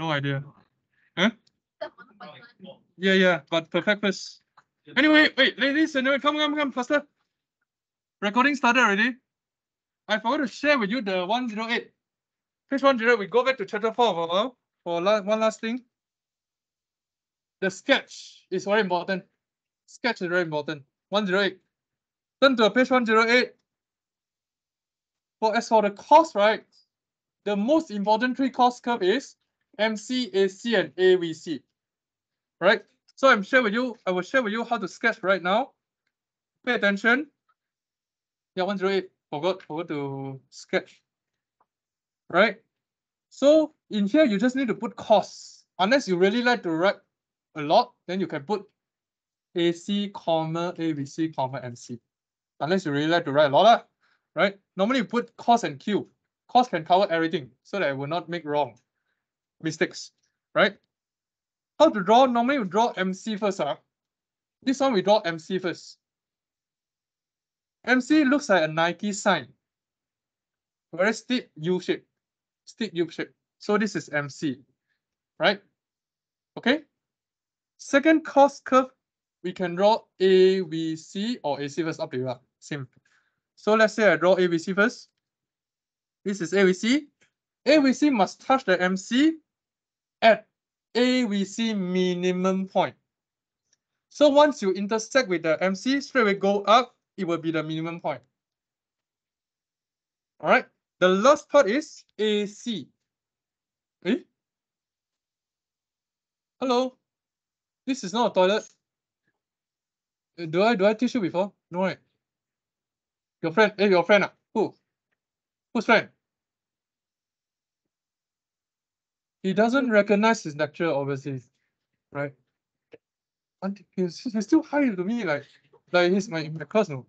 No idea. Huh? Yeah, yeah, but perfect first. Anyway, wait, ladies gentlemen, come, come, come, faster. Recording started already. I forgot to share with you the 108. Page 108, we go back to chapter 4 for, for la one last thing. The sketch is very important. Sketch is very important. 108. Turn to page 108. For as for the cost, right? The most important three cost curve is MC, AC, and AVC. Right? So I'm share with you, I will share with you how to sketch right now. Pay attention. Yeah, 108. Forgot, forgot to sketch. Right? So in here, you just need to put costs. Unless you really like to write a lot, then you can put AC, comma, AVC, comma, MC. Unless you really like to write a lot, right? Normally you put cost and Q. Cost can cover everything so that it will not make wrong mistakes, right? How to draw? Normally we draw MC first. Huh? This one we draw MC first. MC looks like a Nike sign. Very steep U shape. Steep U shape. So this is MC, right? Okay. Second cost curve, we can draw AVC or AC first up to you. Ah. Same. So let's say I draw AVC first. This is AVC. AVC must touch the MC at AVC minimum point. So once you intersect with the MC, straight away go up, it will be the minimum point. All right. The last part is AC. Eh? Hello. This is not a toilet. Uh, do I do I teach you before? No, right? Your friend, eh, your friend, ah? who? Whose friend? He doesn't recognize his lecturer, overseas, right? And he's, he's still high to me, like, like he's my, my class, no?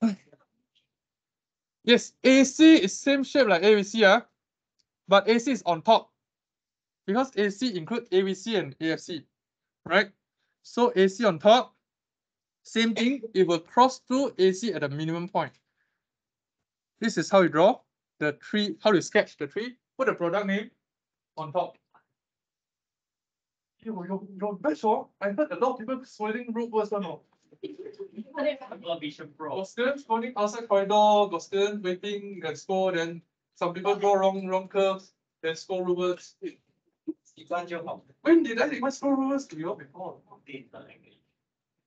Yes, AC is same shape like AVC, ah, but AC is on top because AC include AVC and AFC, right? So AC on top, same thing, it will cross through AC at the minimum point. This is how you draw the tree, how to sketch the tree, put the product name on top. Yo, your, your vessel, oh, I heard a lot of people spoiling root words now. Got students going outside corridor, got students waiting, then score, then some people draw wrong wrong curves, then score root words. When did I even score root words to you all before?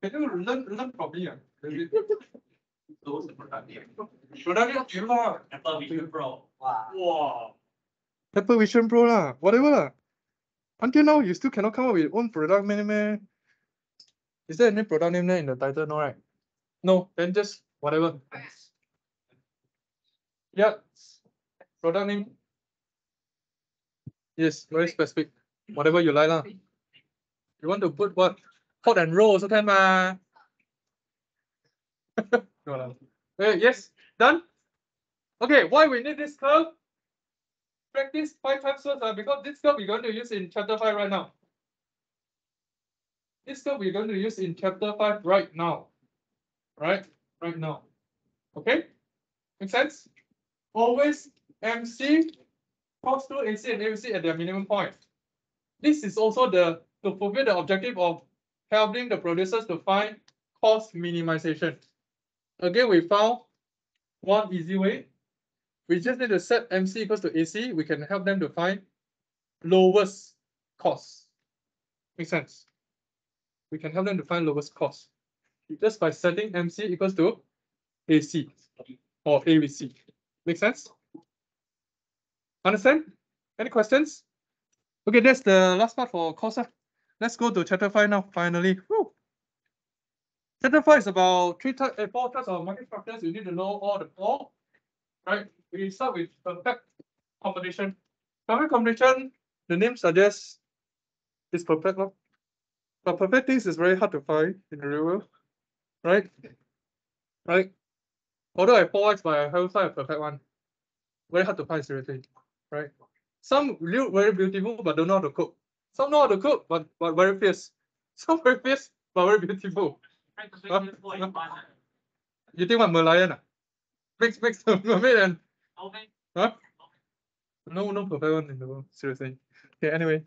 Can you learn, learn from properly? Ah? Those are productive. Productive, you are. Apple Vision Pro. Wow. wow. Apple Vision Pro lah, whatever lah. Until now, you still cannot come up with own product name, eh? Is there any product name there in the title? No, right? No, then just whatever. Yeah. Product name. Yes, very specific. Whatever you like lah. You want to put what? Hot and roll also can ma. no lah. Eh, yes, done. Okay, why we need this curve? Practice five times first, uh, because this curve we're going to use in chapter five right now. This curve we're going to use in chapter five right now. Right, right now. Okay, make sense? Always MC cross through AC and AVC at their minimum point. This is also the to fulfill the objective of helping the producers to find cost minimization. Again, we found one easy way. We just need to set MC equals to AC. We can help them to find lowest cost. Make sense? We can help them to find lowest cost just by setting MC equals to AC or AVC. Make sense? Understand? Any questions? Okay, that's the last part for course. ah. Let's go to chapter five now, finally. Woo. Chapter five is about three types, uh, four types of market structures. You need to know all the four. Right? we start with perfect competition. Perfect competition, the name suggests, it's perfect. Love. But perfect things is very hard to find in the real world, right? Right? Although I 4x, but I haven't find a perfect one. Very hard to find, seriously, right? Some look very beautiful, but don't know how to cook. Some know how to cook, but, but very fierce. Some very fierce, but very beautiful. You think what Malayan? Ah? Mix, mix, mix, and huh? No, no perfect one in the world, seriously. Okay, anyway,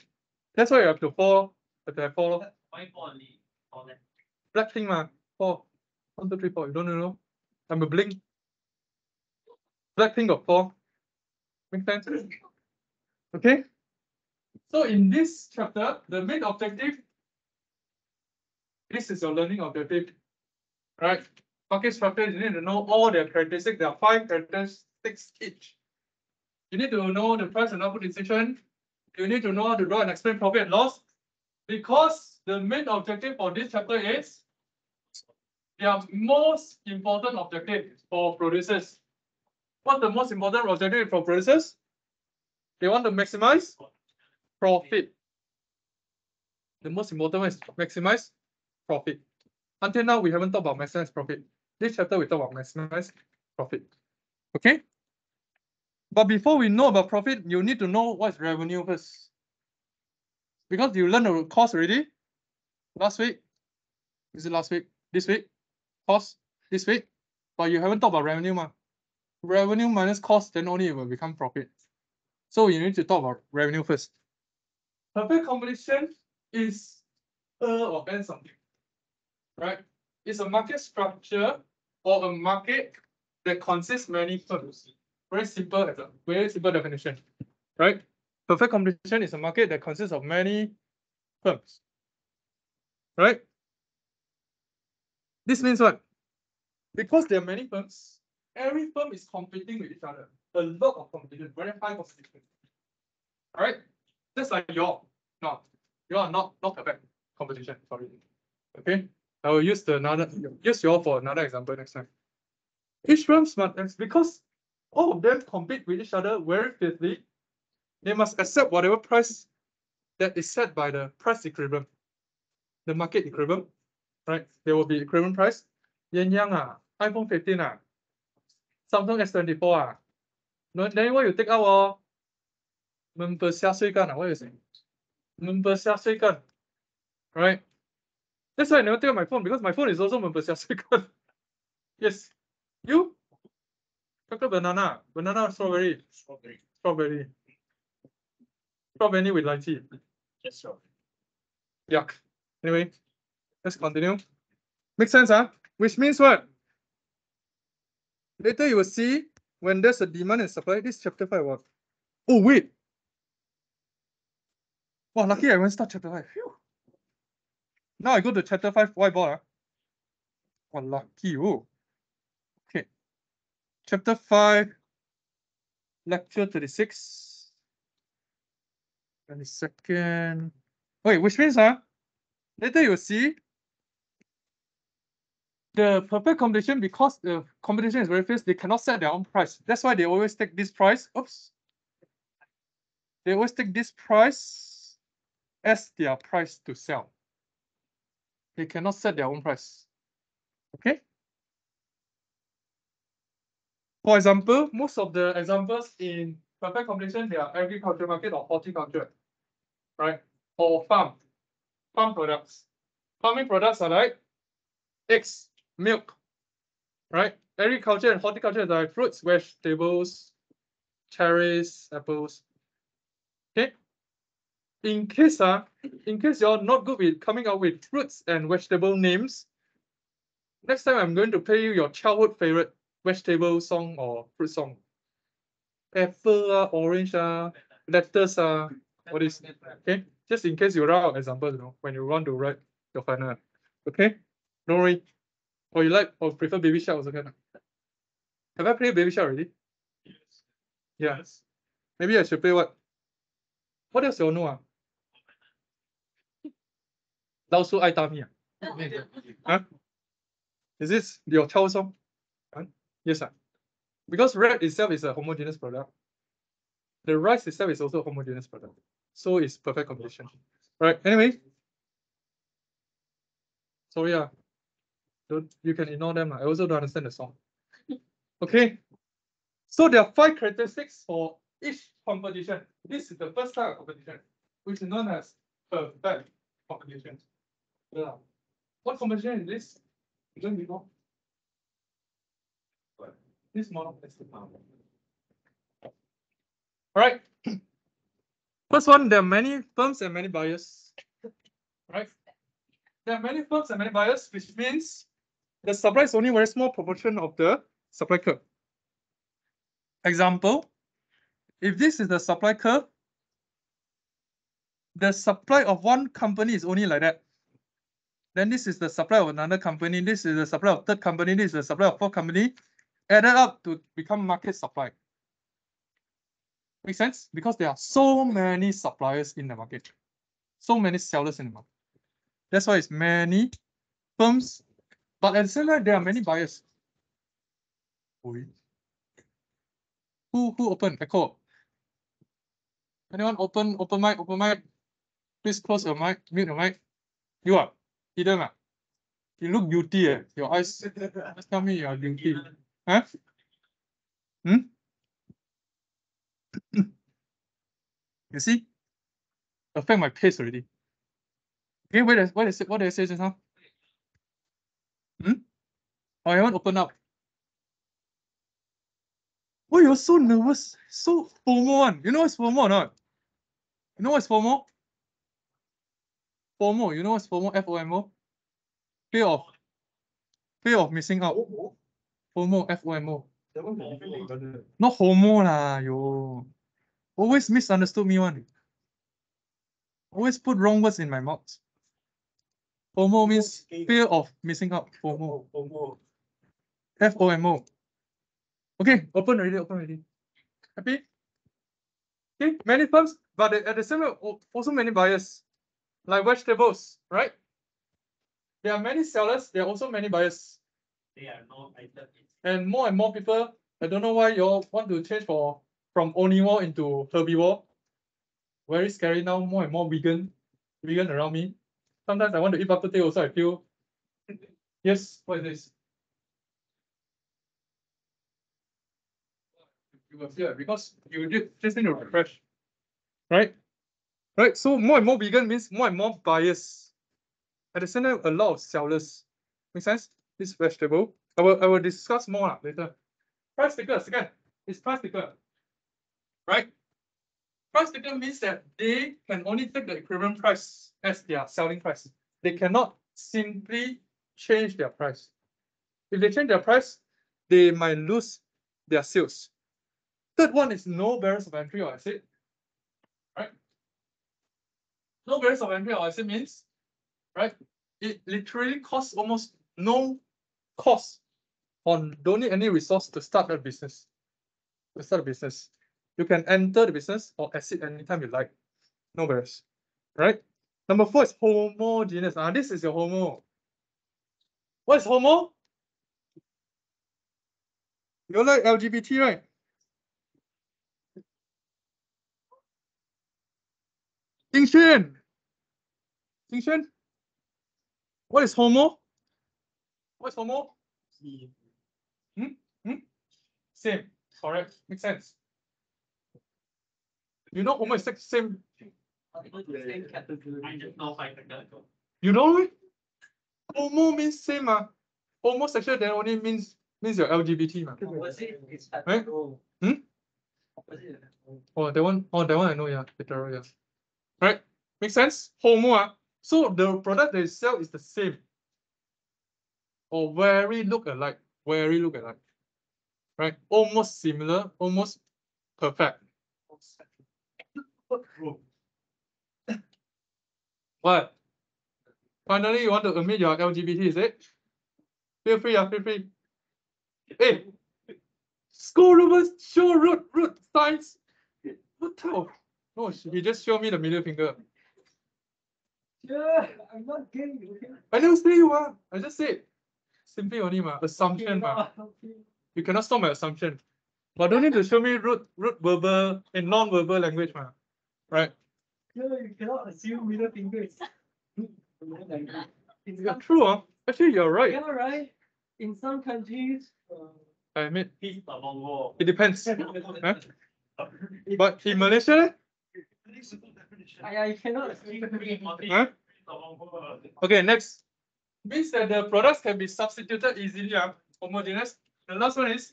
that's why you have to follow, have to have follow. Why for the all that? Blackpink ma, four. One, two, three, four. You don't know? I'm a blink. Blackpink got four. Make sense? Okay. So in this chapter, the main objective. This is your learning objective. Right? Market structure, you need to know all their characteristics. There are five characteristics each. You need to know the price and output decision. You need to know how to draw and explain profit and loss. Because the main objective for this chapter is their most important objective for producers. What's the most important objective for producers? They want to maximize profit. The most important one is maximize profit. Until now, we haven't talked about maximize profit. This chapter, we talk about maximize profit. Okay? But before we know about profit, you need to know what's revenue first. Because you learned the cost already last week. Is it last week? This week? Cost this week? But you haven't talked about revenue, ma. Revenue minus cost, then only it will become profit. So you need to talk about revenue first. Perfect competition is a or n something. Right? It's a market structure or a market that consists many firms. Very simple, as a very simple definition. Right? Perfect competition is a market that consists of many firms. Right? This means what? Because there are many firms, every firm is competing with each other. A lot of competition, very high competition. Alright? Just like your, not, you are not, not perfect competition, sorry. Okay? I will use the another, use your for another example next time. Each firm smart, because all of them compete with each other very fiercely. They must accept whatever price that is set by the price equilibrium, the market equilibrium, right? There will be equilibrium price. Yen Yang, ah, iPhone 15, ah, Samsung S24, ah. No, then what you take out, oh, mempersiasaikan, ah, what you saying? Mempersiasaikan, right? That's why I never take out my phone because my phone is also mempersiasaikan. yes, you Chocolate banana, banana strawberry, Strawberry. strawberry. Strawberry with lychee. Yes, sir. Yuck. Anyway, let's continue. Make sense, huh? Which means what? Later you will see when there's a demand and supply. This chapter five what? Oh wait. Wow, lucky I went start chapter five. Phew. Now I go to chapter five whiteboard. Ah. Wow, lucky. Oh. Chapter five, lecture thirty-six. Twenty second. Wait, which means huh? Later you will see the perfect competition because the competition is very fierce, they cannot set their own price. That's why they always take this price. Oops. They always take this price as their price to sell. They cannot set their own price. Okay. For example, most of the examples in perfect competition, they are agriculture market or horticulture, right? Or farm, farm products. Farming products are like eggs, milk, right? Agriculture and horticulture are like fruits, vegetables, cherries, apples. Okay. In case uh, in case you're not good with coming up with fruits and vegetable names, next time I'm going to play you your childhood favorite vegetable song or fruit song. Apple, uh, ah, orange, uh, lettuce, uh, what is okay? Just in case you run out of examples, you know, when you want to write your final. Okay? No worry. Or you like or prefer baby shark also can. Have I played baby shark already? Yes. Yeah. Yes. Maybe I should play what? What else you know? Ah? Lao Su Ai Tami. Huh? Is this your child song? Huh? Yes, ah. Because red itself is a homogeneous product. The rice itself is also a homogeneous product. So it's perfect competition. Right, anyway. So yeah. Don't, you can ignore them. I also don't understand the song. Okay. So there are five characteristics for each competition. This is the first type of competition, which is known as perfect competition. Yeah. What competition is this? You don't know. This model is the model. All right, First one, there are many firms and many buyers. Right? There are many firms and many buyers, which means the supply is only a very small proportion of the supply curve. Example, if this is the supply curve, the supply of one company is only like that. Then this is the supply of another company, this is the supply of third company, this is the supply of fourth company, added up to become market supply. Make sense? Because there are so many suppliers in the market, so many sellers in the market. That's why it's many firms, but at the same time, there are many buyers. Who who open? Echo. Anyone open open mic, open mic? Please close your mic, mute your mic. You are, Eden ah. You look guilty eh. Your eyes just tell me you are guilty. Huh? Hmm? You see? Affect my pace already. Okay, wait, what is it? What did I say just now? Hmm? Oh, I haven't opened up. Why you're so nervous? So FOMO one. You know what's FOMO or not? You know what's FOMO? FOMO, you know what's FOMO? F-O-M-O? Fear of fear of missing out. FOMO, F-O-M-O. Not homo lah, yo. Always misunderstood me one. Always put wrong words in my mouth. FOMO means fear of missing out. FOMO. F-O-M-O. Okay, open already, open already. Happy? Okay, many firms, but at the same time, also many buyers. Like vegetables, right? There are many sellers, there are also many buyers. And more and more people, I don't know why you all want to change for from omnivore into herbivore. Very scary now, more and more vegan, vegan around me. Sometimes I want to eat kut teh also, I feel. Yes, what is this? You will fear because you ju- just need to refresh. Right? Right, so more and more vegan means more and more bias. At the same time, a lot of sellers. Make sense? This vegetable. I will, I will discuss more later. Price taker, second, is price taker. Right? Price taker means that they can only take the equivalent price as their selling price. They cannot simply change their price. If they change their price, they might lose their sales. Third one is no barriers of entry or exit. Right? No barriers of entry or exit means, right? It literally costs almost no cost on don't need any resource to start a business. To start a business. You can enter the business or exit anytime you like. No worries. Right? Number four is homogeneous. Ah, this is your homo. What is homo? You like LGBT, right? Xingxuan. Xingxuan. What is homo? What's homo? Same, correct, makes sense. You know is the same, you know it? Homo means same ah. Homosexual then only means means you're LGBT ma. Right? hetero. Hmm? Oh, that one, oh, that one I know, yeah, hetero, yeah. Right, make sense? Homo ah. So the product they sell is the same. Or very look alike, very look alike. Right, almost similar, almost perfect. What? Finally, you want to admit you're LGBT, is it? Feel free, ah, feel free. Hey, school rumors show root root signs. What type of? No, he just showed me the middle finger. Yeah, I'm not gay, okay? I never say you are. I just said simply only ma assumption ma. You cannot stop my assumption. But don't need to show me root root verbal and non-verbal language ma. Right? No, you cannot assume middle finger is. In Yeah, some, true. ah. Actually, you're right. yeah, right, in some countries. uh, I admit He's a Mongol. it depends. Huh? But in Malaysia, leh? I, I cannot assume. Huh? Okay, next. Means that the products can be substituted easily, ah, homogeneous. The last one is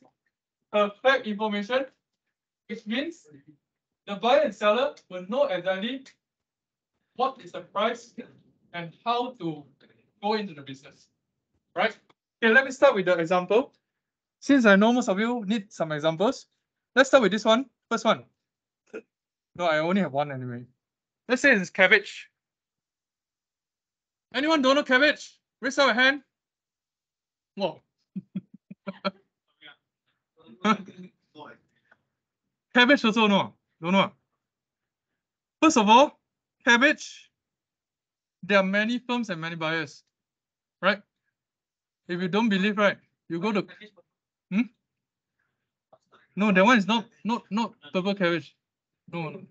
perfect information, which means the buyer and seller will know exactly what is the price and how to go into the business, right? Okay, let me start with the example. Since I know most of you need some examples, let's start with this one. First one. No, I only have one anyway. Let's say it's cabbage. Anyone don't know cabbage? Raise a hand. Whoa. Cabbage also no, don't know. First of all, cabbage, there are many firms and many buyers, right? If you don't believe, right, you go to Hmm? no, that one is not not not purple cabbage. No, no.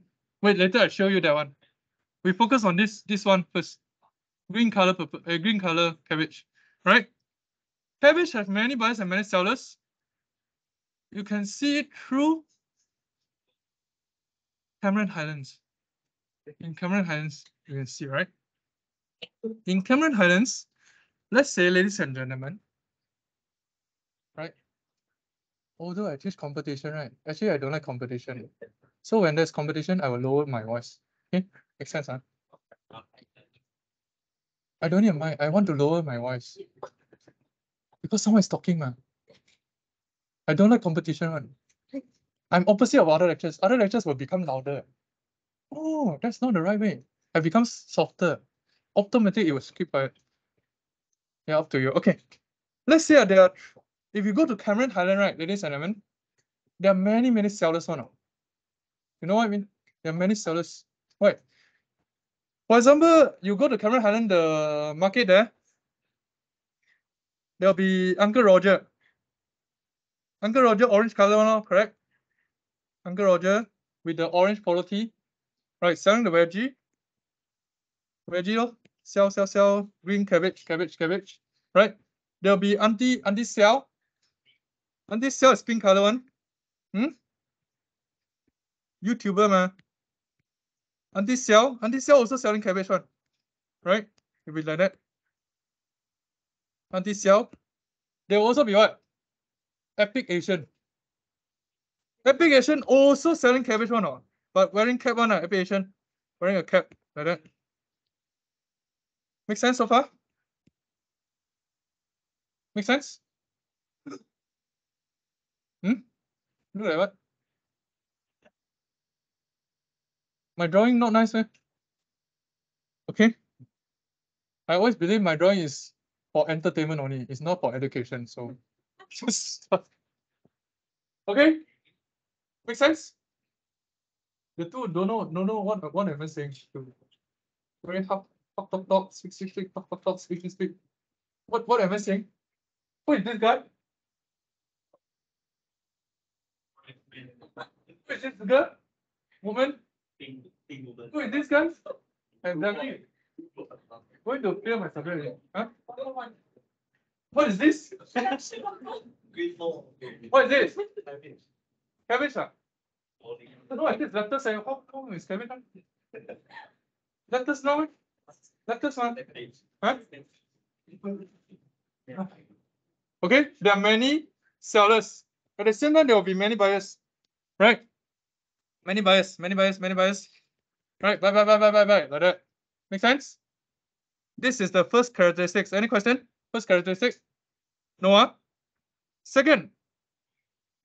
Wait, later I show you that one. We focus on this this one first. Green color purple, uh, green color cabbage, right? Cabbage has many buyers and many sellers. You can see it through Cameron Highlands. In Cameron Highlands, you can see, right? In Cameron Highlands, let's say, ladies and gentlemen, right? Although I teach competition, right? Actually, I don't like competition. So when there's competition, I will lower my voice. Okay, makes sense, huh? I don't need a mic. I want to lower my voice because someone is talking, man. I don't like competition. One. I'm opposite of other lectures. Other lectures will become louder. Oh, that's not the right way. I become softer. Automatically, it will keep quiet. Yeah, up to you. Okay. Let's say there are, if you go to Cameron Highland, right, ladies and gentlemen, there are many, many sellers on. Oh. You know what I mean? There are many sellers. Right. For example, you go to Cameron Highland, the market there, there'll be Uncle Roger. Uncle Roger, orange color one, correct? Uncle Roger with the orange polo tee, right? Selling the veggie. Veggie, oh, sell, sell, sell, green cabbage, cabbage, cabbage, right? There'll be Auntie, Auntie Sell. Auntie Sell is pink color one. Hmm? YouTuber, ma. Auntie Sell, Auntie Sell also selling cabbage one, right? If we like that. Auntie Sell. There will also be what? Epic Asian. Epic Asian also selling cabbage one, oh, but wearing cap one, uh, Epic Asian. Wearing a cap like that. Make sense so far? Make sense? Hmm? Look like what? My drawing not nice, man. Okay. I always believe my drawing is for entertainment only. It's not for education. So just okay. Make sense? The two don't know, don't know what what am I saying? Very hard talk, talk, talk, speak, speak, speak, talk, talk, talk, speak, speak. What, what am I saying? Who is this guy? Who is this girl? Woman? Who is this guy? I'm Davi. Going to clear my subject. Huh? What is this? What is this? Cabbage, ah? No, I think lettuce. How, how is cabbage? Lettuce now? Lettuce, ah? Huh? Okay, there are many sellers. At the same time, there will be many buyers, right? Many buyers, many buyers, many buyers. Right, buy, buy, buy, buy, buy, buy, like that. Make sense? This is the first characteristics. Any question? First characteristic? No, ah? Second,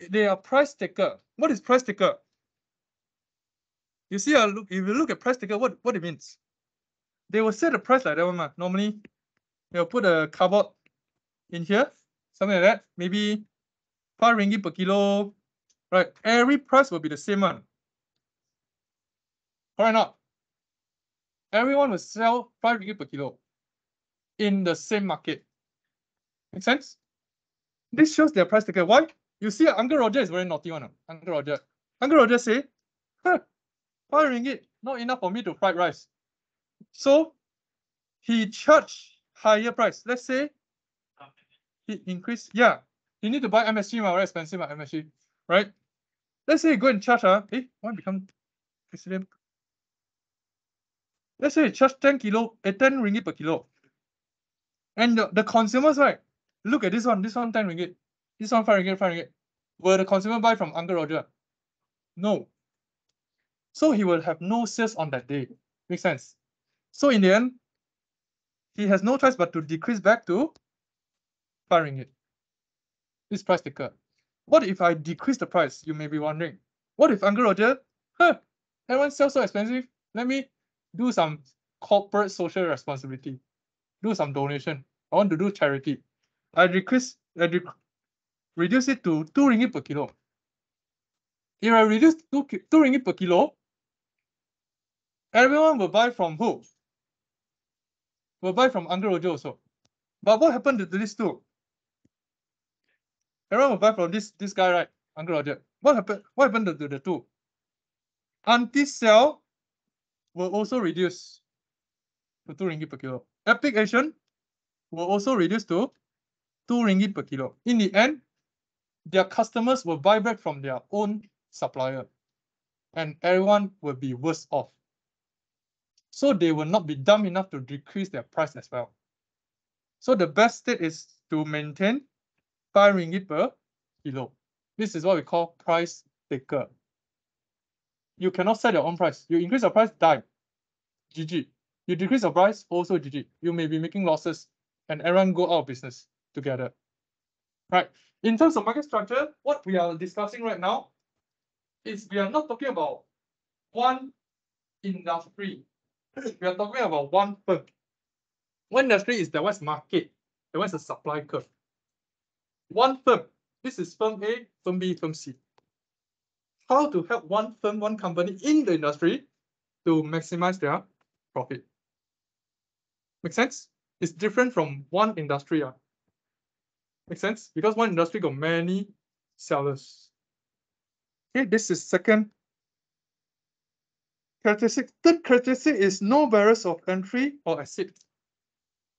they are price taker. What is price taker? You see, uh, look, if you look at price taker, what, what it means? They will set the price like that one, ma. Normally, they'll put a cardboard in here, something like that. Maybe five ringgit per kilo. Right, every price will be the same one. Correct or not? Everyone will sell five ringgit per kilo in the same market. Make sense? This shows their price taker. Why? You see, Uncle Roger is very naughty one. Uncle Roger. Uncle Roger say, huh, five ringgit, not enough for me to fried rice. So he charged higher price. Let's say he increase, yeah. You need to buy MSG, very expensive MSG, right? Let's say you go and charge, uh, eh, why become? Let's say charge 10 kilo, eh, 10 ringgit per kilo. And the, the consumers, right? Look at this one, this one 10 ringgit, this one 5 ringgit, 5 ringgit. Will the consumer buy from Uncle Roger? No. So he will have no sales on that day. Make sense? So in the end, he has no choice but to decrease back to five ringgit. This price taker. What if I decrease the price? You may be wondering. What if Uncle Roger, huh, everyone sells so expensive. Let me do some corporate social responsibility. Do some donation. I want to do charity. I request I dec- reduce it to two ringgit per kilo. If I reduce two, two ringgit per kilo, everyone will buy from who? Will buy from Uncle Roger also. But what happened to these two? Everyone will buy from this this guy, right? Uncle Roger. What happened? What happened to, to the two? Auntie sell will also reduce to two ringgit per kilo. Epic Asian will also reduce to two ringgit per kilo. In the end, their customers will buy back from their own supplier, and everyone will be worse off. So they will not be dumb enough to decrease their price as well. So the best state is to maintain five ringgit per kilo. This is what we call price taker. You cannot set your own price. You increase your price, die. GG. You decrease your price, also GG. You may be making losses and everyone go out of business together. Right. In terms of market structure, what we are discussing right now is we are not talking about one industry. We are talking about one firm. One industry is the what's market, the what's the supply curve. One firm. This is firm A, firm B, firm C. How to help one firm, one company in the industry to maximize their profit. Make sense? It's different from one industry. Uh. Make sense? Because one industry got many sellers. Okay, this is second characteristic. Third characteristic is no barriers of entry or exit.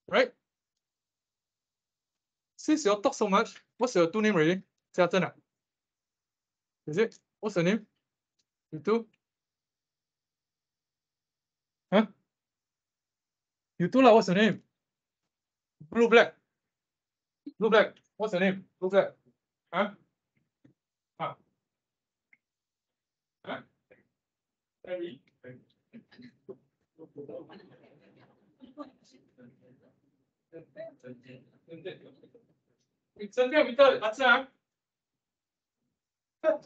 Right? Since you talk so much, what's your two name really? Jia Zhen, ah? Is it? What's your name? You two? Huh? You two lah, what's your name? Blue black. Blue black. What's your name? Blue black. Huh? Huh? Huh? Terry. It's okay, Victor. Answer. Ah.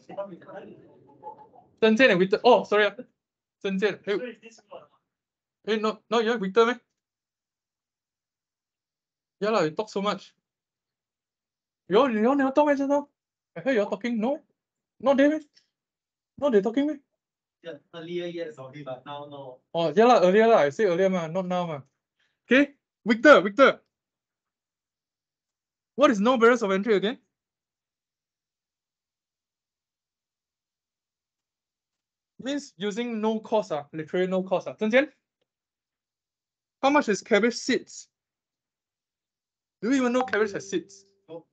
And Victor. Oh, sorry. Hey, So is this one? hey, no, no, you're Victor, man. Yeah, lah, you talk so much. You all, you all never talk, eh, just now? I heard you all talking. No? Not there, meh? No, they talking, meh? Yeah, earlier yes, okay, but now no. Oh, yeah lah, earlier lah. I say earlier ma, not now ma. Okay, Victor, Victor. What is no barriers of entry again? Means using no cost ah, literally no cost ah. Zhen Jian? How much is cabbage seeds? Do you even know cabbage has seeds? No.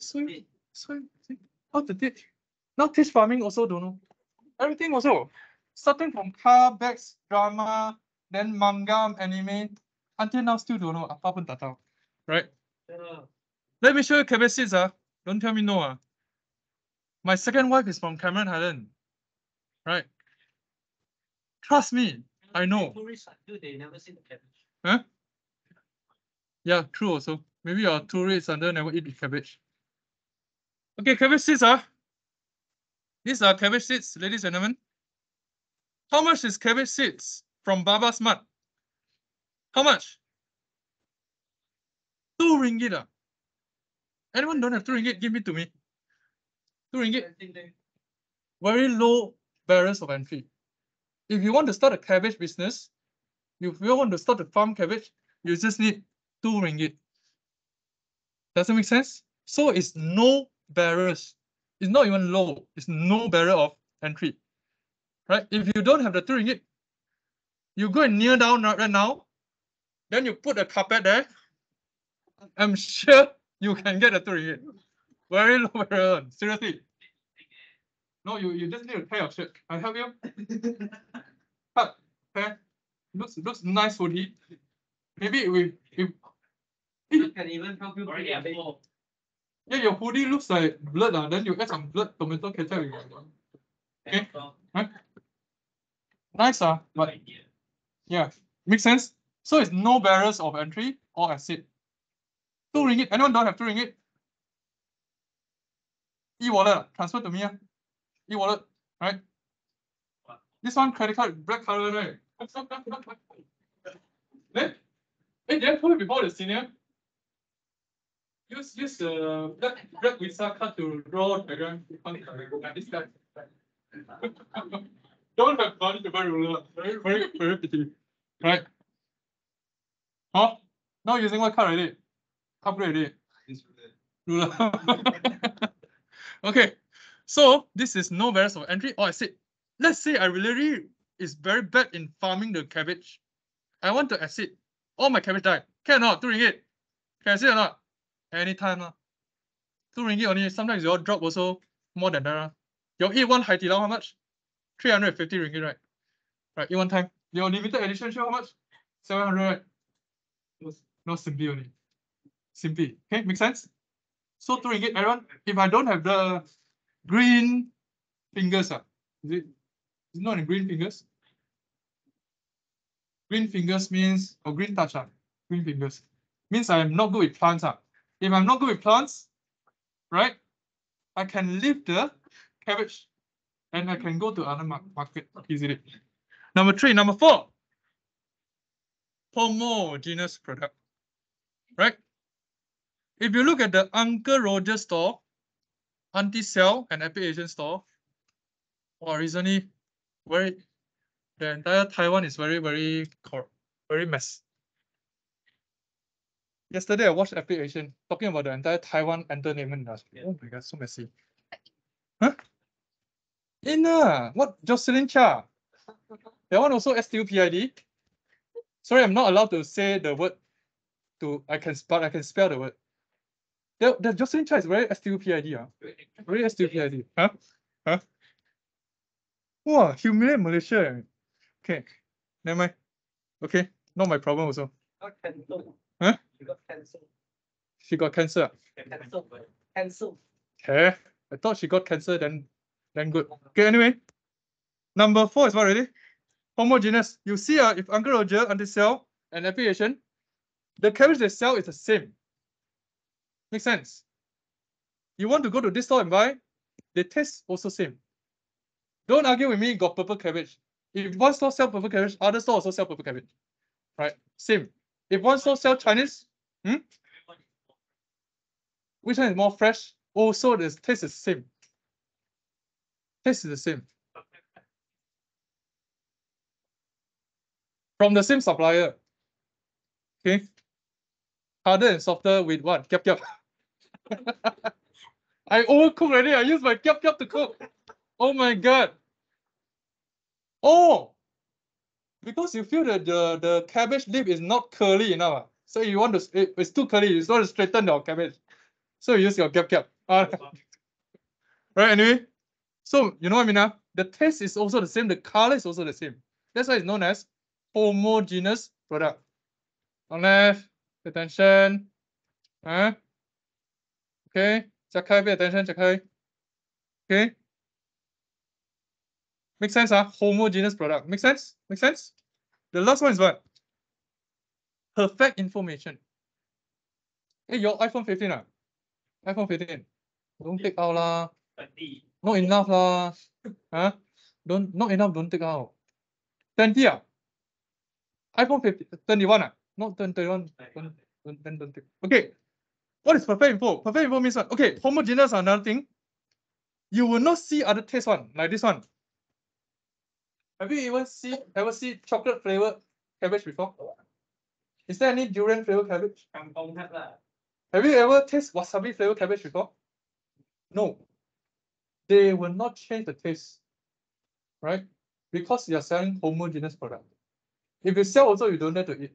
So, so, how to teach? Now teach farming also don't know. Everything also. Starting from car, bags, drama, then manga, anime, until now still don't know. Apa pun tak tahu. Right? Yeah. Let me show you cabbage seeds ah. Don't tell me no ah. My second wife is from Cameron Highland. Right? Trust me, I know. Tourists, until they never see the cabbage. Huh? Yeah, true also. Maybe your tourists under never eat the cabbage. Okay, cabbage seeds ah. These are cabbage seeds, ladies and gentlemen. How much is cabbage seeds from Baba Smart? How much? Two ringgit ah. Anyone don't have two ringgit? Give it to me. Two ringgit I think they- very low barriers of entry. If you want to start a cabbage business, if you want to start a farm cabbage, you just need two ringgit. Does it make sense? So it's no barriers. It's not even low. It's no barrier of entry. Right? If you don't have the two ringgit, you go and kneel down right right now, then you put a carpet there. I'm sure you can get a two ringgit. Very low barrier. Seriously. No, you, you just need to tear your shirt. I help you. Cut, tear. Looks looks nice hoodie. Maybe we if You can even help you. Already bring have a yeah your hoodie looks like blood ah, then you add some blood tomato ketchup. you can- Okay. Nice, uh, but yeah, makes sense. So it's no barriers of entry or exit. Two ringgit. Anyone don't have two ringgit? E-wallet, transfer to me. ah. E-wallet, right? This one credit card, black color, right? Hey then, eh, did I told you before the senior? Use use the black black Visa card to draw diagram. Like this guy. Don't have money to buy ruler. Very, very, very pity. Right? Huh? Now using what card already? Upgrade already. Ruler. okay, so this is no barriers of entry. Or I said, let's say I really is very bad in farming the cabbage. I want to exit. All my cabbage died. Can or not? Two ringgit. Can I say or not? Anytime. lah. Two ringgit only. Sometimes your drop also more than that. lah. You eat one Hai Lao, how much? 350 ringgit, right? Right, eat one time. Your limited edition show how much? 700, right? No, simply only. Simply. Okay, make sense? So two ringgit, everyone. If I don't have the green fingers, ah, is it? Is it not in green fingers? Green fingers means, or green touch, ah, green fingers. Means I am not good with plants. Ah. If I'm not good with plants, right, I can leave the cabbage and I can go to other mar- market easily. Number three, number four. Homogeneous product, right? If you look at the Uncle Roger store, Auntie Sell and Epic Asian store, or recently, very, the entire Taiwan is very, very, very mess. Yesterday, I watched Epic Asian talking about the entire Taiwan entertainment industry. Oh my god, so messy. Huh? Inna, what Jocelyn Chia? That one also STUPID. Sorry, I'm not allowed to say the word to I can but I can spell the word. The the Jocelyn Chia is very STUPID, idea. Very STUPID. idea. Huh? Huh? Wow, humiliate Malaysia. eh. Okay, never mind. Okay, not my problem also. Huh? You got cancer. She got cancer. ah. Cancelled. Cancelled. Okay, I thought she got cancer, then then good. Okay, anyway. Number four is what already? Homogeneous. You see, uh, if Uncle Roger, Auntie Cell, and Asian, the cabbage they sell is the same. Make sense? You want to go to this store and buy, the taste also same. Don't argue with me, got purple cabbage. If one store sell purple cabbage, other store also sell purple cabbage. Right? Same. If one store sell Chinese, hmm? which one is more fresh? Also, the taste is same. Taste is the same. From the same supplier. Okay. Harder and softer with what? Kiap kiap. I overcook already. I use my kiap kiap to cook. Oh my god. Oh, because you feel that the the cabbage leaf is not curly enough. ah. So you want to it- it's too curly. You want to straighten your cabbage. So you use your kiap kiap. Ah, right. Anyway, so you know what I mean now? The taste is also the same. The color is also the same. That's why it's known as homogeneous product. On left, attention. Huh? Okay. Jakai, pay attention, Jakai. Okay. Make sense, huh? Homogeneous product. Make sense? Make sense? The last one is what? Perfect information. Hey, your iPhone 15 ah? iPhone 15. Don't take out lah. Not enough lah. Huh? Don't not enough, don't take out. 20 ah? iPhone 50, 21 ah? Not 20, 21. Don't, don't, then don't take. Okay. What is perfect info? Perfect info means what? Okay, homogeneous are another thing. You will not see other taste one, like this one. Have you even see ever see chocolate flavored cabbage before? Is there any durian flavored cabbage? Have you ever tasted wasabi flavored cabbage before? No. They will not change the taste. Right? Because you're selling homogeneous product. If you sell also, you don't have to eat.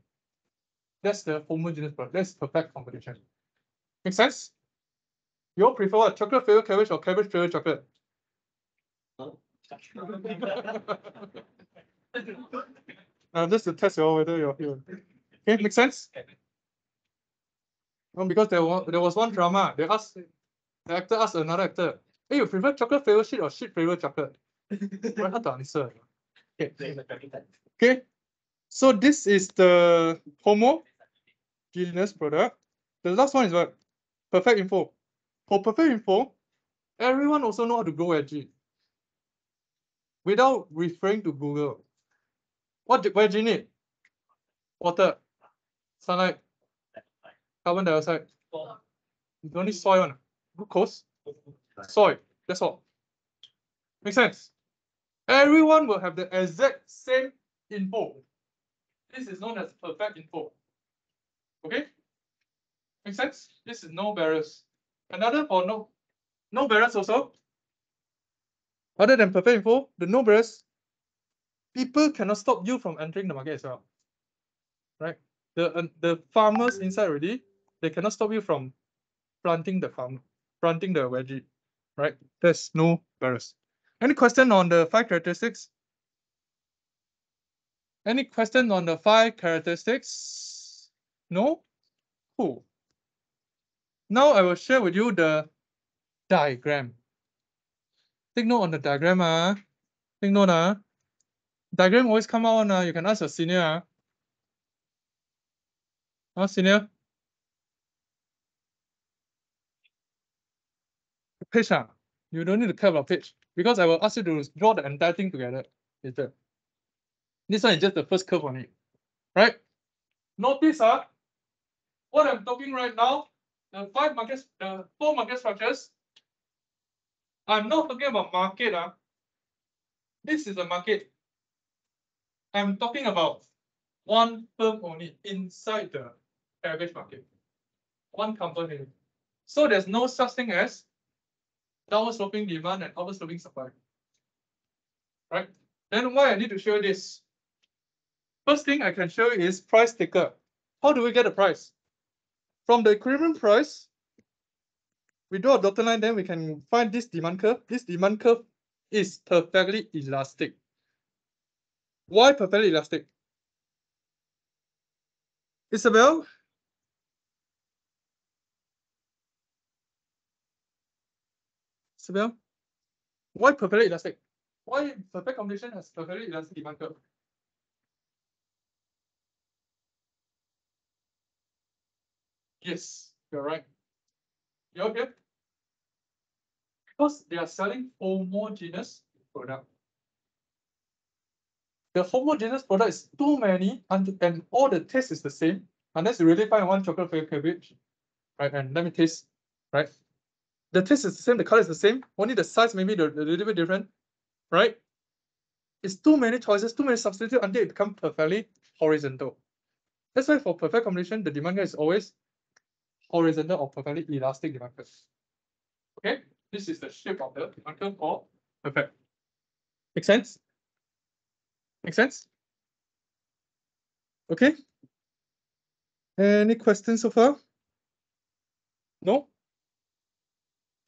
That's the homogeneous product. That's perfect competition. Make sense? You all prefer what? Chocolate flavored cabbage or cabbage flavored chocolate? Uh, just to test you all whether you're here. Okay, make sense? No, because there was there was one drama. They asked the actor asked another actor, "Hey, you prefer chocolate flavored sheet or sheet flavored chocolate?" Very hard to answer. Okay, so this is the homo homogeneous product. The last one is what? Perfect info. For perfect info, everyone also know how to grow wedgie without referring to Google. What do wedgie need? Water, sunlight, carbon dioxide. You don't need soil. Glucose, soil. That's all. Make sense? Everyone will have the exact same info. This is known as perfect info. Okay? Make sense? This is no barriers. Another for no no barriers also. Other than perfect info, the no barriers, people cannot stop you from entering the market as well. Right? The uh, the farmers inside already, they cannot stop you from planting the farm, planting the veggie. Right? There's no barriers. Any question on the five characteristics? Any question on the five characteristics? No? Cool. Now I will share with you the diagram. Take note on the diagram. Ah. Take note. Ah. Diagram always come out. Ah. You can ask your senior. Ah. Ah, senior. Page. Ah. You don't need to care about page because I will ask you to draw the entire thing together later. This one is just the first curve on it, right? Notice uh, what I'm talking right now, the five markets, the four market structures. I'm not talking about market. Uh. This is a market. I'm talking about one firm only inside the average market. One company. So there's no such thing as downward sloping demand and upward sloping supply. Right? Then why I need to show this? First thing I can show you is price taker. How do we get the price? From the equilibrium price, we draw a dotted line, then we can find this demand curve. This demand curve is perfectly elastic. Why perfectly elastic? Isabel, Isabel, why perfectly elastic? Why perfect competition has perfectly elastic demand curve? Yes, you're right. You're here. Because they are selling homogeneous product. The homogeneous product is too many and, and all the taste is the same. Unless you really find one chocolate flavored cabbage. Right, and let me taste. Right. The taste is the same, the color is the same, only the size maybe a little bit different. Right? It's too many choices, too many substitutes until it becomes perfectly horizontal. That's why for perfect competition, the demand is always horizontal or perfectly elastic demand. Okay, this is the shape of the demand curve for perfect. Make sense? Make sense? Okay. Any questions so far? No?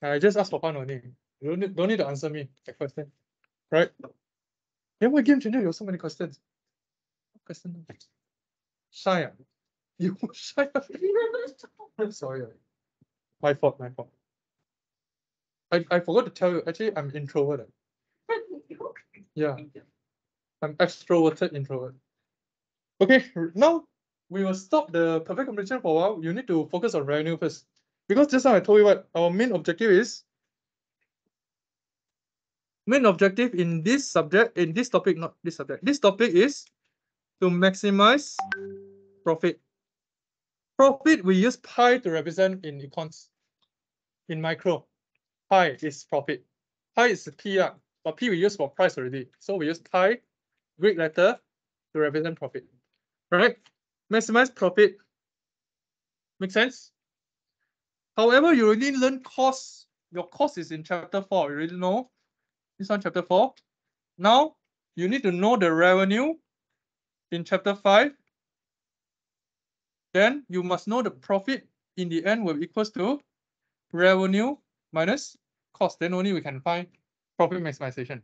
I just ask for fun only. You don't need, don't need to answer me that question. Right? Then why game changer? You have so many questions. Question. Shy. You shy. I'm sorry. My fault, my fault. I, I forgot to tell you, actually, I'm introverted. ah. Yeah, I'm extroverted introvert. Okay, now we will stop the perfect competition for a while. You need to focus on revenue first. Because just now I told you what our main objective is. Main objective in this subject, in this topic, not this subject, this topic is to maximize profit. Profit, we use pi to represent in econs. In micro, pi is profit. Pi is P, ah, but P we use for price already. So we use pi, Greek letter to represent profit. Right? Maximize profit. Make sense? However, you already learn cost. Your cost is in chapter four. You already know. This one, chapter four. Now, you need to know the revenue in chapter five. Then you must know the profit in the end will be equals to revenue minus cost. Then only we can find profit maximization.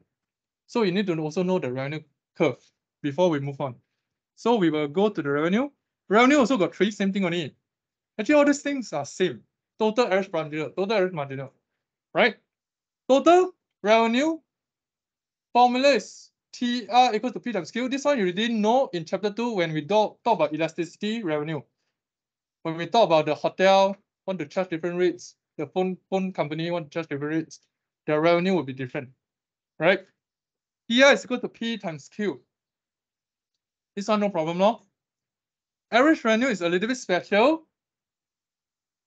So you need to also know the revenue curve before we move on. So we will go to the revenue. Revenue also got three same thing only. Actually, all these things are same. Total average marginal, total average marginal, right? Total revenue formula is TR equals to P times Q. This one you didn't know in chapter two when we talk, talk about elasticity revenue. When we talk about the hotel want to charge different rates, the phone phone company want to charge different rates, their revenue will be different, right? TR is equal to P times Q. This one no problem, no? Average revenue is a little bit special.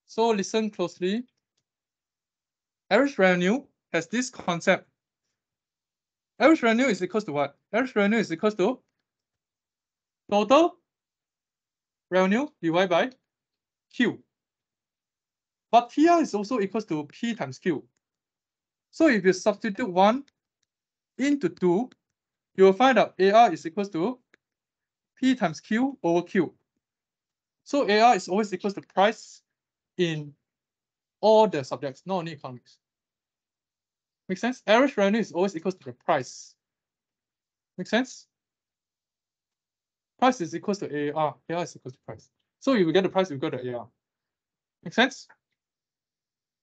So listen closely. Average revenue has this concept. Average revenue is equal to what? Average revenue is equal to total revenue divided by Q. But TR is also equals to P times Q. So if you substitute 1 into 2, you will find out AR is equals to P times Q over Q. So AR is always equals to price in all the subjects, not only economics. Make sense? Average revenue is always equals to the price. Make sense? Price is equals to AR. AR is equals to price. So if you get the price, you go to AR. Make sense?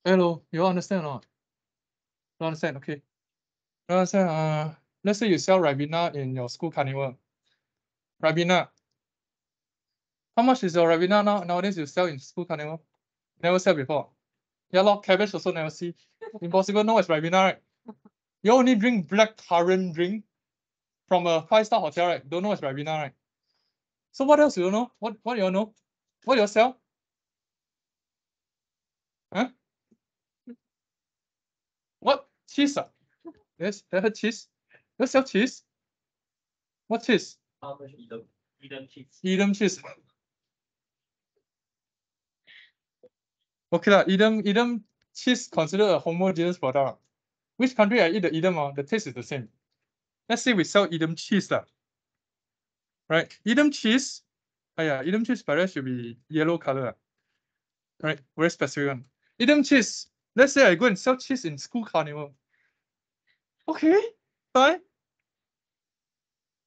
Hello, you all understand or not? You understand? Okay. You understand? Uh, let's say you sell Ribena in your school carnival. Ribena. How much is your Ribena now? Nowadays you sell in school carnival? Never sell before. Yeah, cabbage also never see. Impossible know what's Ribena, right? You only drink black currant drink from a five-star hotel, right? Don't know what's Ribena, right? So what else you know? What what you all know? What you sell? Huh? What? Cheese ah? Yes, they have cheese. You sell cheese? What cheese? Edam? Cheese. Edam cheese. Okay lah, Edam Edam cheese considered a homogeneous product. Which country I eat the Edam ah, the taste is the same. Let's say we sell Edam cheese. Right, Edam cheese. Ah yeah, Edam cheese by should be yellow color. Right, very specific one. Edam cheese. Let's say I go and sell cheese in school carnival. Okay, fine.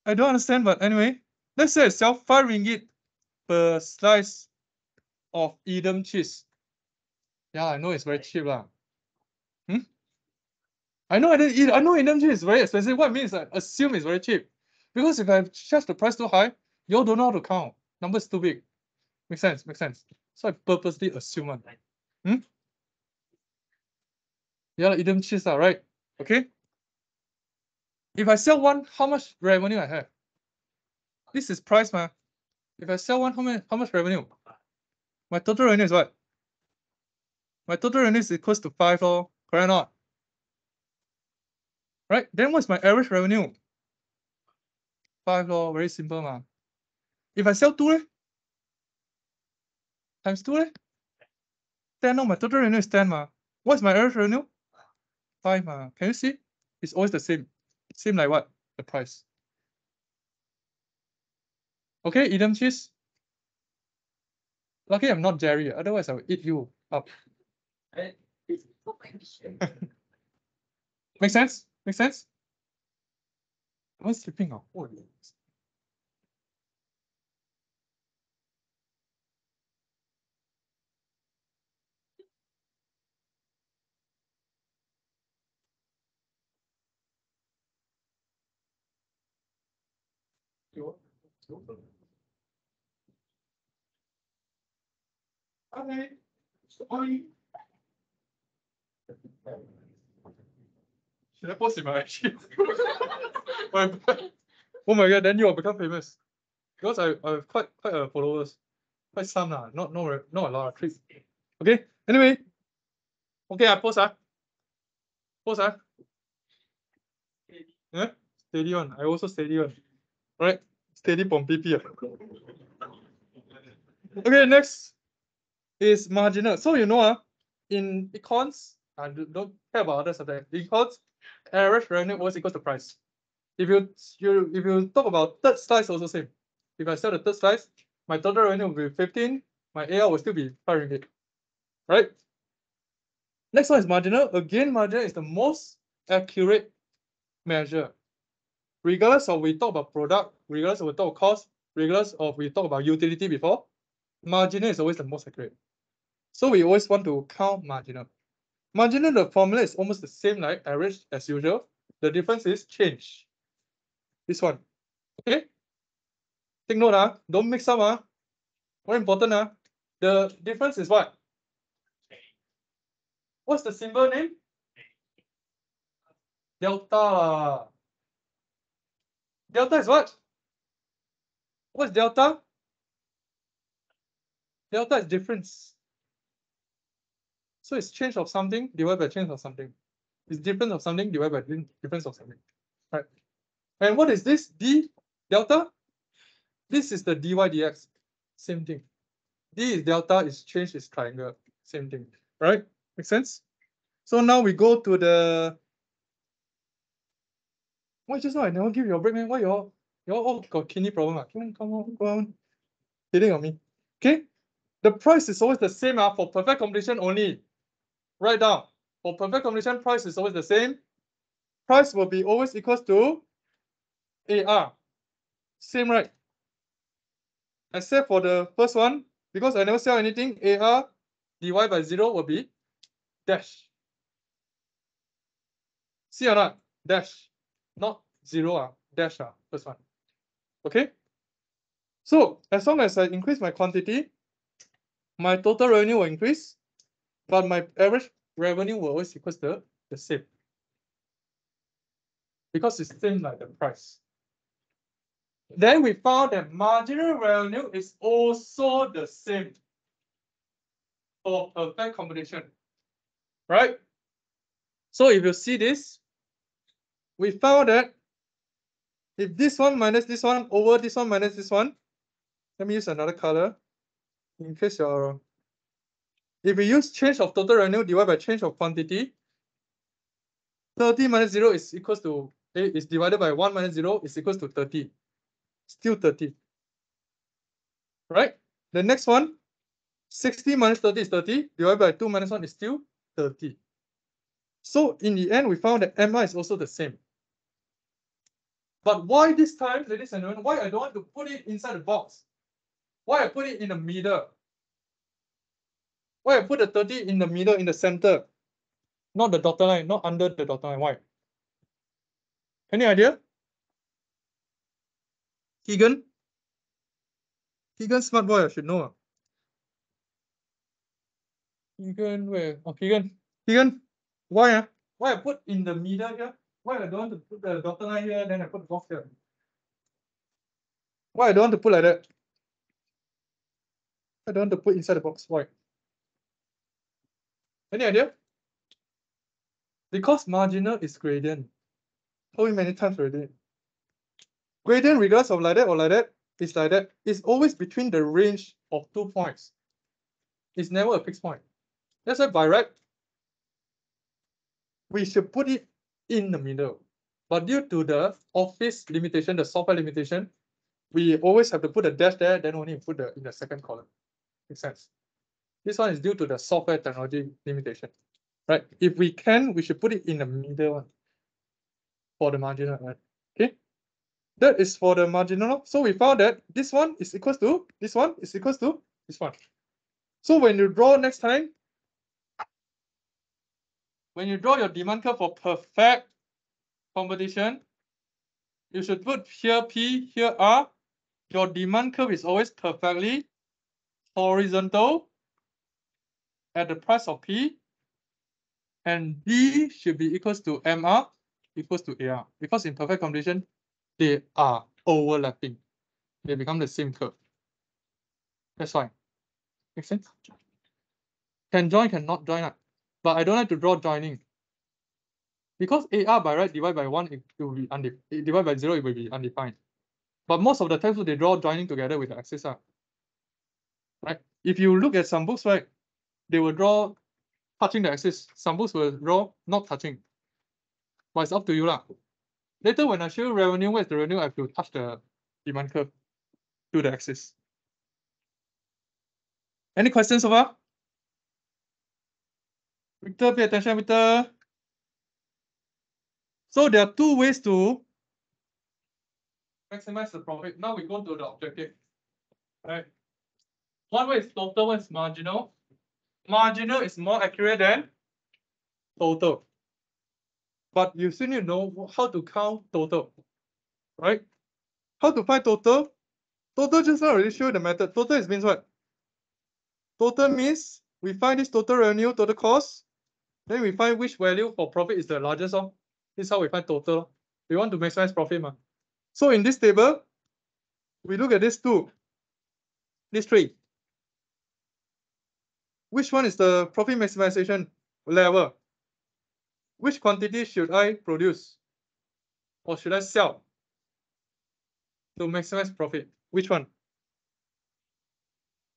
I don't understand, but anyway, let's say I sell five ringgit per slice of Edam cheese. Yeah, I know it's very cheap lah. Hmm? I know I didn't eat. I know Edam cheese is very expensive. What I mean is I assume it's very cheap. Because if I charge the price too high, you all don't know how to count. Number is too big. Makes sense, makes sense. So I purposely assume one. Hmm? Yeah, Edam cheese, lah, right? Okay. If I sell one, how much revenue I have? This is price, ma. If I sell one, how many, how much revenue? My total revenue is what? My total revenue is equals to five, lor. Correct or not? Right? Then what's my average revenue? Five, lor. Very simple, ma. If I sell two, leh? Times two, leh? Ten, no, my total revenue is ten, ma. What's my average revenue? Five, ma. Can you see? It's always the same. Same like what? The price. Okay, Edam cheese. Lucky I'm not Jerry, otherwise I will eat you up. Make sense? Make sense? I was sleeping. Oh, Okay. Should I post in my? My- oh my god, then you will become famous. Because I I have quite quite a followers. Quite some lah, not not not a lot, three. Okay, anyway. Okay, I post ah. Post ah. Yeah, steady one. I also steady one. Alright, steady from PP. Okay, next is marginal. So you know ah, in econs, I do- don't care about other subject. Econs, average revenue always equals to price. If you you if you talk about third slice also same. If I sell the third slice, my total revenue will be fifteen, my AR will still be five ringgit. Right? Next one is marginal. Again, marginal is the most accurate measure. Regardless of we talk about product, regardless of we talk about cost, regardless of we talk about utility before, marginal is always the most accurate. So we always want to count marginal. Marginal, the formula is almost the same like average as usual. The difference is change. This one. Okay? Take note, ah. Don't mix up, ah. Very important, ah. The difference is what? What's the symbol name? Delta. Delta is what? What's delta? Delta is difference. So it's change of something divided by change of something. It's difference of something divided by difference of something. Right. And what is this? D delta? This is the dy dx. Same thing. D is delta, is change is triangle. Same thing. Right? Make sense? So now we go to the why just now I never give you a break, man? Why you all you all all got kidney problem? Ah? Come on, come on, come on. Hitting on me. Okay. The price is always the same ah, for perfect competition only. Write down. For perfect competition, price is always the same. Price will be always equals to AR. Same, right? Except for the first one, because I never sell anything, AR divided by zero will be dash. See or not? Dash, not zero, ah, dash, ah, first one. Okay? So as long as I increase my quantity, my total revenue will increase, but my average revenue will always equals the, the same. Because it's same like the price. Then we found that marginal revenue is also the same for a perfect competition, right? So if you see this, we found that if this one minus this one over this one minus this one, let me use another color in case you're if we use change of total revenue divided by change of quantity, 30 minus 0 is equals to, eh, is divided by 1 minus 0 is equals to 30. Still 30. Right? The next one, 60 minus 30 is 30, divided by 2 minus 1 is still 30. So in the end, we found that MR is also the same. But why this time, ladies and gentlemen, why I don't want to put it inside the box? Why I put it in the middle? Why I put the 30 in the middle, in the center? Not the dotted line, not under the dotted line. Why? Any idea? Keegan? Keegan, smart boy, I should know. Keegan, where? Oh, Keegan. Keegan, why? ah? Why I put in the middle here? Why I don't want to put the dotted line here, then I put the box here? Why I don't want to put like that? I don't want to put inside the box. Why? Any idea? Because marginal is gradient. Told you many times already. Gradient regardless of like that or like that, is like that. It's always between the range of two points. It's never a fixed point. That's why by right, we should put it in the middle. But due to the office limitation, the software limitation, we always have to put a dash there, then only put the in the second column. Makes sense. This one is due to the software technology limitation, right? If we can, we should put it in the middle one for the marginal, right? Okay. That is for the marginal. So we found that this one is equals to this one is equals to this one. So when you draw next time, when you draw your demand curve for perfect competition, you should put here P, here R. Your demand curve is always perfectly horizontal at the price of P. And D should be equals to MR equals to AR. Because in perfect competition, they are overlapping. They become the same curve. That's why. Make sense? Can join, cannot join. ah. But I don't like to draw joining. Because AR by right divided by 1, it will be undefined. Divided by 0, it will be undefined. But most of the times they draw joining together with the axis. ah. Right? If you look at some books, right, they will draw touching the axis. Some books will draw not touching. But it's up to you. lah. Later, when I show revenue, where's the revenue? I have to touch the demand curve to the axis. Any questions so far? Victor, pay attention, Victor. So there are two ways to maximize the profit. Now we go to the objective. Right. One way is total, one is marginal. Marginal is more accurate than total. but you still need to know how to count total, right? How to find total? Total just not really show the method. Total is means what? Total means we find this total revenue, total cost, then we find which value for profit is the largest. Oh. This is how we find total. We want to maximize profit. Ma. So in this table, we look at these two, these three. Which one is the profit maximization level? Which quantity should I produce? Or should I sell to maximize profit? Which one?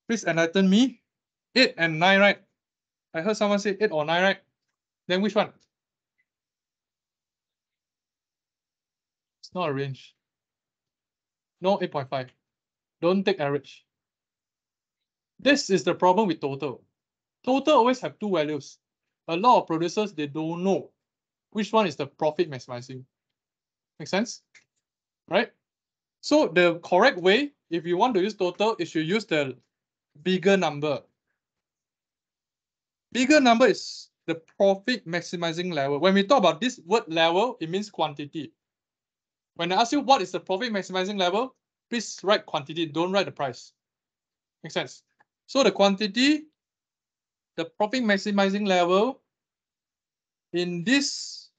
Please enlighten me. Eight and nine, right? I heard someone say eight or nine, right? Then which one? It's not a range. No, 8.5. Don't take average. This is the problem with total. Total always have two values. A lot of producers, they don't know which one is the profit maximizing. Make sense? Right? So the correct way, if you want to use total, is you use the bigger number. Bigger number is the profit maximizing level. When we talk about this word level, it means quantity. When I ask you what is the profit maximizing level, please write quantity, don't write the price. Make sense? So the quantity, the profit maximizing level in this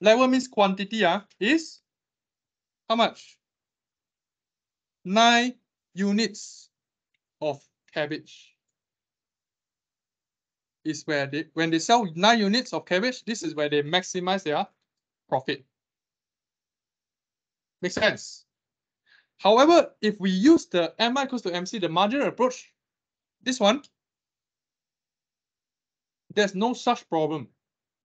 level means quantity uh, is how much? Nine units of cabbage is where they when they sell nine units of cabbage, this is where they maximize their profit. Make sense? However, if we use the MR equals to MC, the marginal approach, this one, there's no such problem.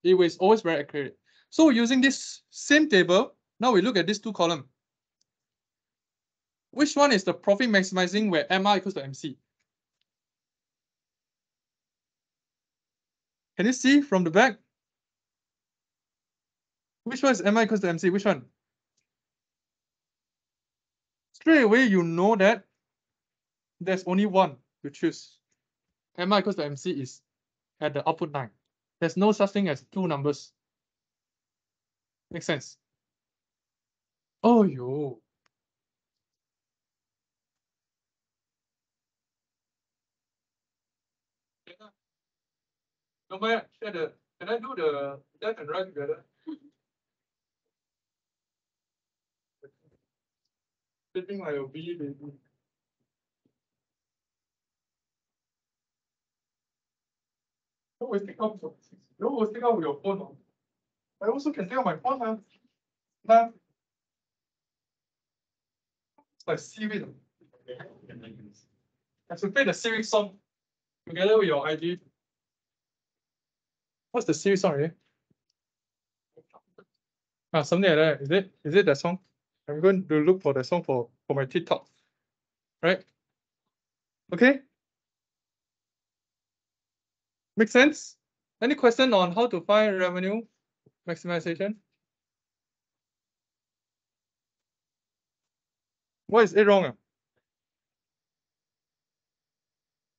It was always very accurate. So using this same table, now we look at these two columns. Which one is the profit maximizing where MR equals to MC? Can you see from the back? Which one is MR equals to MC? Which one? Straight away, you know that there's only one to choose. MR equals to MC is at the output 9. There's no such thing as two numbers. Makes sense? Oh, yo. No, but share the, can I do the left and right together? Sitting like a bee, baby. Don't always take out, don't always take out your phone. I also can take out my phone, man. Nah. Like oh. I to play the seaweed song together with your IG. What's the series song again? Ah, something like that. Is it? Is it that song? I'm going to look for the song for for my TikTok. Right? Okay. Make sense? Any question on how to find revenue maximization? Why is it wrong? ah?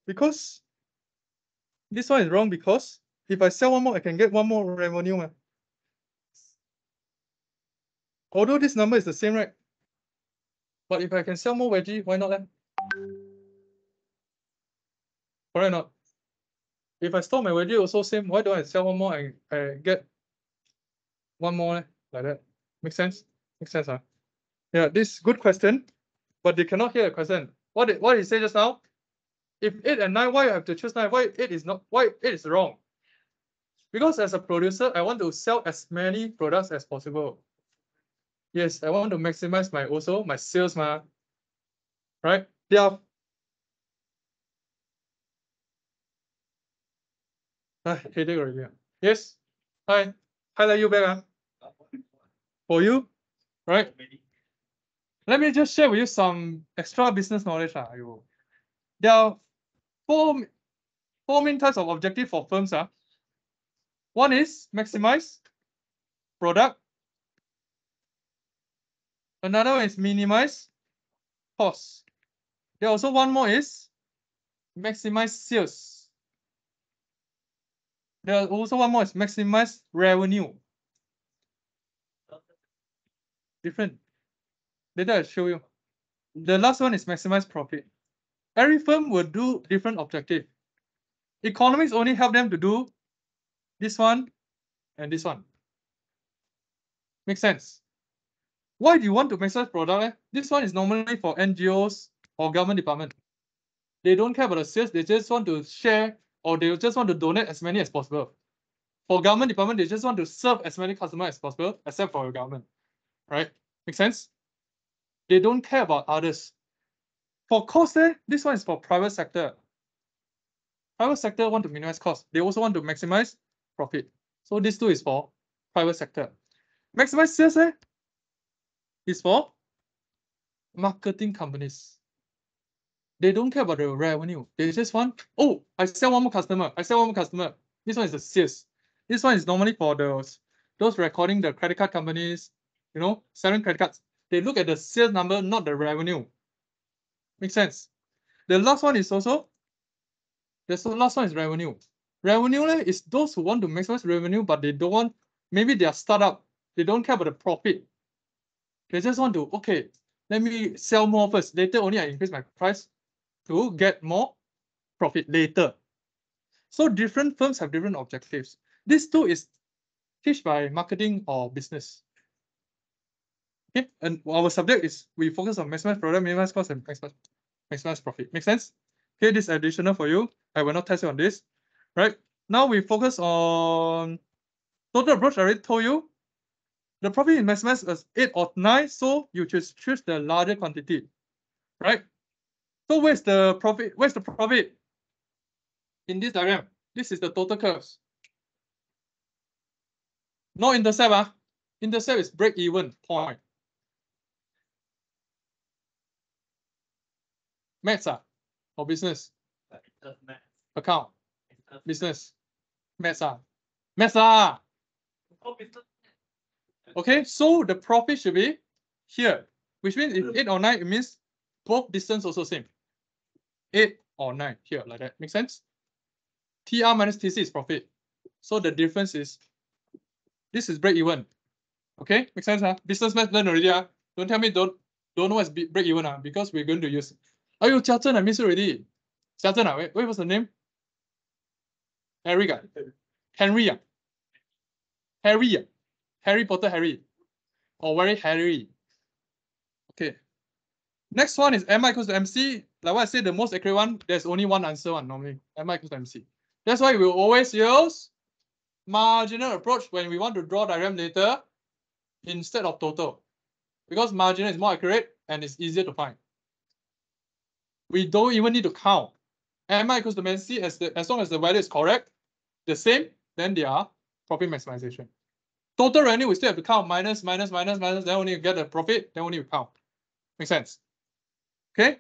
Because this one is wrong because if I sell one more, I can get one more revenue. mah. Although this number is the same, right? But if I can sell more veggie, why not? Eh? Correct not? If I store my veggie also same, why don't I sell one more and I get one more eh? like that? Make sense? Make sense, huh? Yeah, this good question, but they cannot hear the question. What did, what did he say just now? If eight and nine, why you have to choose nine? Why eight is not? Why eight is wrong? Because as a producer, I want to sell as many products as possible. Yes, I want to maximize my also my sales, ma. Right? Yeah. Ah, headache already. ah. Yes. Hi. Highlight you back. ah. For you, right? Let me just share with you some extra business knowledge. ah. There are four, four main types of objective for firms. ah. One is maximize product. Another one is minimize cost. There also one more is maximize sales. There also one more is maximize revenue. Different. Later I'll show you. The last one is maximize profit. Every firm will do different objective. Economics only help them to do this one and this one. Make sense? Why do you want to maximize product? eh? This one is normally for NGOs or government department. They don't care about the sales, they just want to share or they just want to donate as many as possible. For government department, they just want to serve as many customers as possible, except for your government. Right? Make sense? They don't care about others. For cost, eh, this one is for private sector. Private sector want to minimize cost. They also want to maximize profit. So this two is for private sector. Maximize sales eh, is for marketing companies. They don't care about the revenue. They just want, oh, I sell one more customer. I sell one more customer. This one is the sales. This one is normally for those those recording the credit card companies, you know, selling credit cards. They look at the sales number, not the revenue. Make sense? The last one is also the last one is revenue. Revenue leh, is those who want to maximize revenue, but they don't want, maybe they are startup, they don't care about the profit. They just want to, okay, let me sell more first. Later only I increase my price to get more profit later. So different firms have different objectives. This two is teach by marketing or business. Okay, and our subject is we focus on maximize product, minimize cost, and maximize, maximize profit. Make sense? Okay, this additional for you. I will not test you on this. Right now we focus on total approach. I already told you. The profit in maximize is eight or nine, so you just choose the larger quantity. Right? So where's the profit? Where's the profit? In this diagram, this is the total curves. No intercept, ah. Intercept is break even point. Maths ah, or business, account, business, maths ah. Maths ah. Okay, so the profit should be here, which means if eight or nine, it means both distance also same. Eight or nine here, like that. Make sense? TR minus TC is profit. So the difference is this is break even. Okay, make sense? Huh? Business math learn already. Huh? Don't tell me don't don't know what's break even huh? because we're going to use. Oh, Jia Zhen, I miss you already. Jia Zhen, ah, wait, wait, what's the name? Harry, ah? Henry? Harry? Harry Potter, Harry. Or very Harry. Okay. Next one is MR equals to MC. Like what I said, the most accurate one, there's only one answer one normally. MR equals to MC. That's why we will always use marginal approach when we want to draw diagram later instead of total. Because marginal is more accurate and it's easier to find. We don't even need to count. MR equals to MC as, the, as long as the value is correct, the same, then they are profit maximization. Total revenue, we still have to count minus, minus, minus, minus, then only you get the profit, then only you count. Make sense? Okay?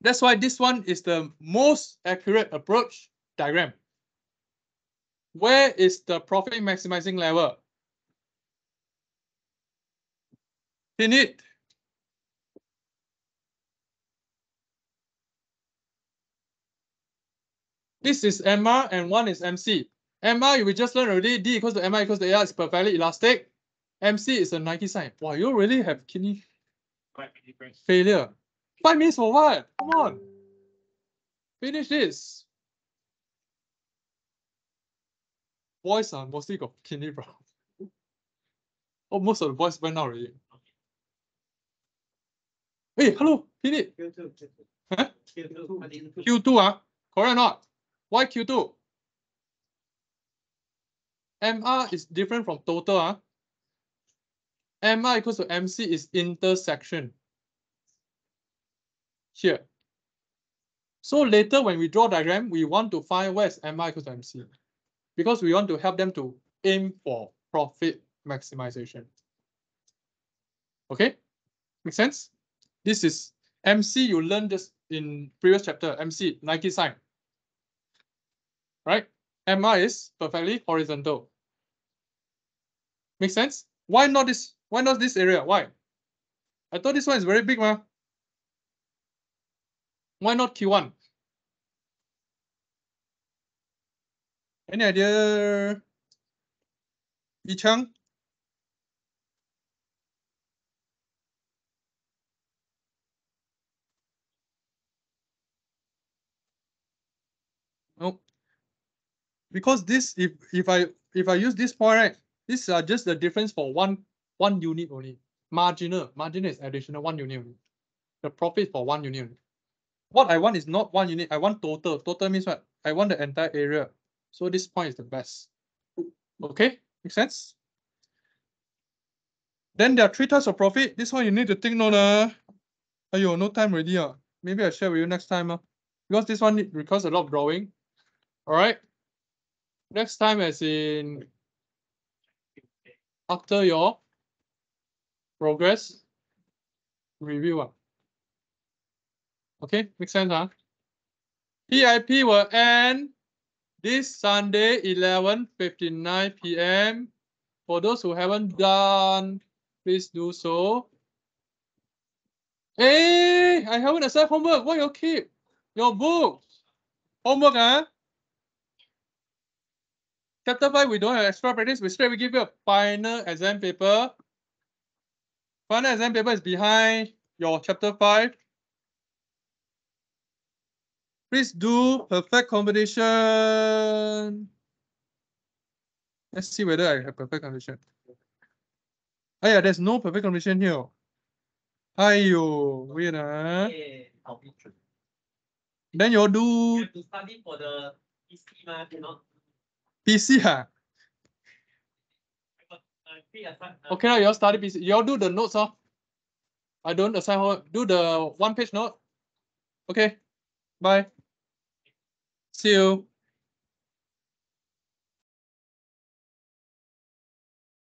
That's why this one is the most accurate approach diagram. Where is the profit maximizing level? In This is MR and one is MC. MR, you we just learned already, D equals to MR equals to AR is perfectly elastic. MC is a Nike sign. Wow, you really have kidney failure. Five minutes for what? Come on. Finish this. Boys are mostly got kidney problem. Oh, most of the boys went out already. Hey, hello, Philip. Huh? Q2 ah, correct or not? Why Q2? MR is different from total ah. MR equals to MC is intersection. Here. So later when we draw diagram, we want to find where is MR equals to MC. Because we want to help them to aim for profit maximization. Okay, make sense? This is MC, you learned this in previous chapter, MC, Nike sign. Right? MR is perfectly horizontal. Make sense? Why not this? Why not this area? Why? I thought this one is very big, ma. Why not Q1? Any idea? Yi Chang? Because this, if if I if I use this point, right, these are just the difference for one one unit only. Marginal, marginal is additional one unit only. The profit for one unit. only. What I want is not one unit. I want total. Total means what? I want the entire area. So this point is the best. Okay, make sense? Then there are three types of profit. This one you need to think no lah. Ayo, no time already. Ah. Maybe I'll share with you next time. Ah. Because this one requires a lot of drawing. All right. Next time as in after your progress review. Okay, make sense, huh? PIP will end this Sunday, eleven fifty-nine PM. For those who haven't done, please do so. Hey, I haven't assigned homework. What you keep? Your books. Homework, huh? Chapter five, we don't have extra practice. We straight we give you a final exam paper. Final exam paper is behind your chapter five. Please do perfect competition. Let's see whether I have perfect competition. Oh yeah, there's no perfect competition here. Aiyo, weird ah. Yeah, I'll be true. Then you You do have to study for the PC mah, cannot. PC ha. I got, uh, uh, Okay, now you all study PC. You all do the notes oh. I don't assign homework. Do the one page note. Okay, bye. See you.